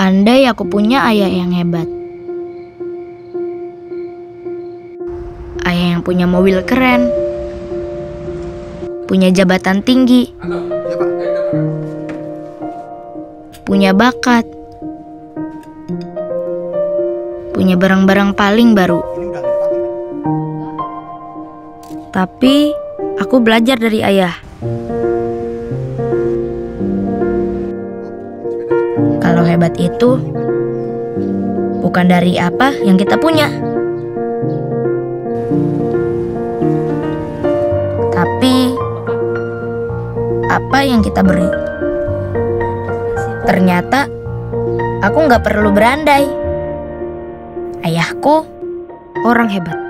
Andai aku punya ayah yang hebat. Ayah yang punya mobil keren. Punya jabatan tinggi. Punya bakat. Punya barang-barang paling baru. Tapi aku belajar dari ayah. Kalau hebat itu bukan dari apa yang kita punya, tapi apa yang kita beri. Ternyata aku nggak perlu berandai. Ayahku orang hebat.